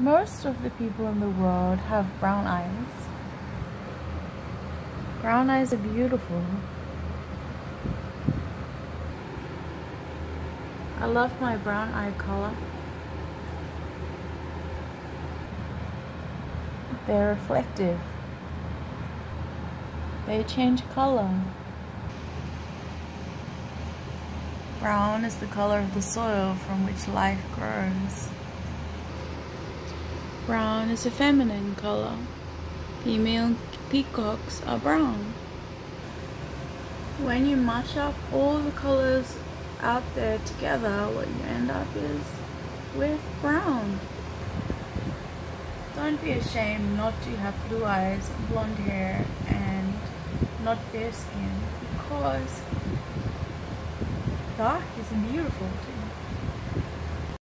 Most of the people in the world have brown eyes. Brown eyes are beautiful. I love my brown eye color. They're reflective. They change color. Brown is the color of the soil from which life grows. Brown is a feminine color. Female peacocks are brown. When you mash up all the colors out there together, what you end up is with brown. Don't be ashamed not to have blue eyes, blonde hair, and not fair skin because dark is beautiful too.